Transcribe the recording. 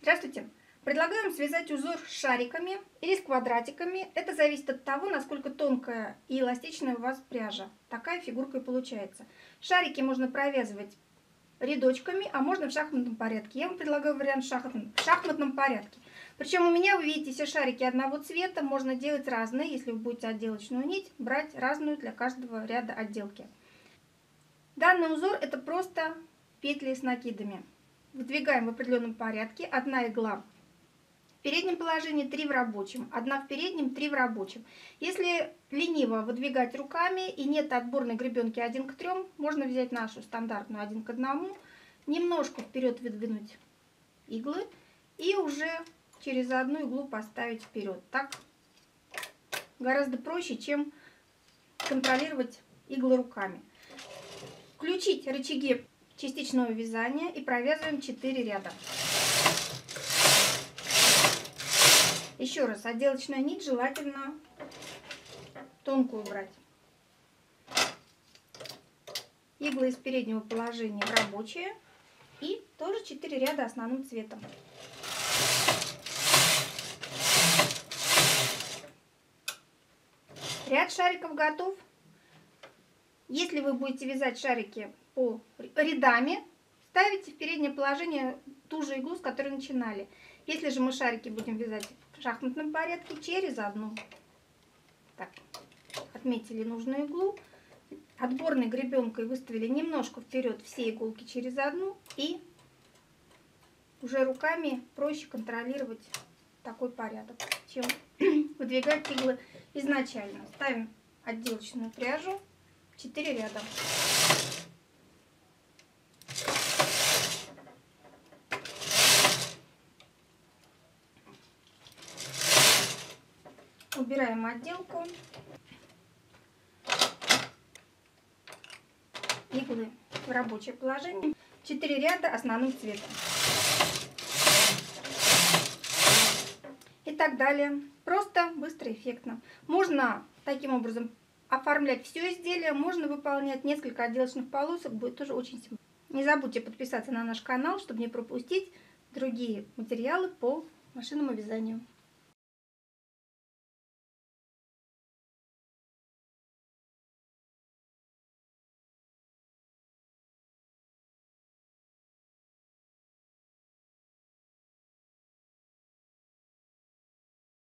Здравствуйте! Предлагаем связать узор шариками или с квадратиками. Это зависит от того, насколько тонкая и эластичная у вас пряжа. Такая фигурка и получается. Шарики можно провязывать рядочками, а можно в шахматном порядке. Я вам предлагаю вариант в шахматном, в шахматном порядке. Причем у меня, вы видите, все шарики одного цвета. Можно делать разные. Если вы будете отделочную нить, брать разную для каждого ряда отделки. Данный узор это просто петли с накидами. Выдвигаем в определенном порядке. Одна игла в переднем положении, три в рабочем. Одна в переднем, три в рабочем. Если лениво выдвигать руками и нет отборной гребенки 1 к 3, можно взять нашу стандартную 1 к 1, немножко вперед выдвинуть иглы и уже через одну иглу поставить вперед. Так гораздо проще, чем контролировать иглы руками. Включить рычаги частичного вязания и провязываем 4 ряда. Еще раз, отделочная нить желательно тонкую брать. Иглы из переднего положения рабочие. И тоже 4 ряда основным цветом. Ряд шариков готов. Если вы будете вязать шарики по рядами, ставите в переднее положение ту же иглу, с которой начинали. Если же мы шарики будем вязать в шахматном порядке, через одну. Так, отметили нужную иглу. Отборной гребенкой выставили немножко вперед все иголки через одну. И уже руками проще контролировать такой порядок, чем выдвигать иглы изначально. Ставим отделочную пряжу 4 ряда. Убираем отделку. Иглы в рабочее положение. 4 ряда основным цветом. И так далее. Просто, быстро, эффектно. Можно таким образом оформлять все изделие, можно выполнять несколько отделочных полосок, будет тоже очень симпатично. Не забудьте подписаться на наш канал, чтобы не пропустить другие материалы по машинному вязанию.